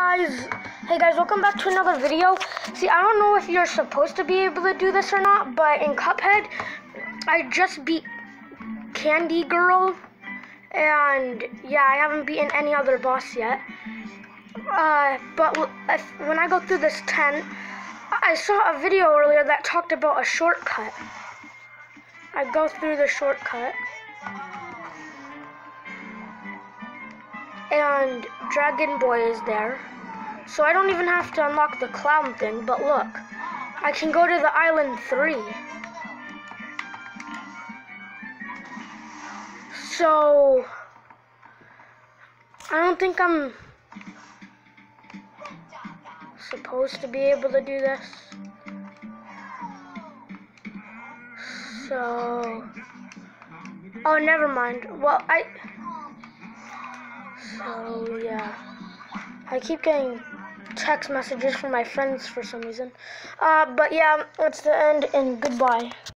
guys. Hey guys welcome back to another video. See i don't know if you're supposed to be able to do this or not but in cuphead i just beat candy girl and yeah i haven't beaten any other boss yet. Uh, but if, when i go through this tent i saw a video earlier that talked about a shortcut. I go through the shortcut and Dragon Boy is there. So I don't even have to unlock the clown thing, but look, I can go to the island 3. So, I don't think I'm supposed to be able to do this. So, oh, never mind. Well, I... So yeah, I keep getting text messages from my friends for some reason. Uh, but yeah, that's the end, and goodbye.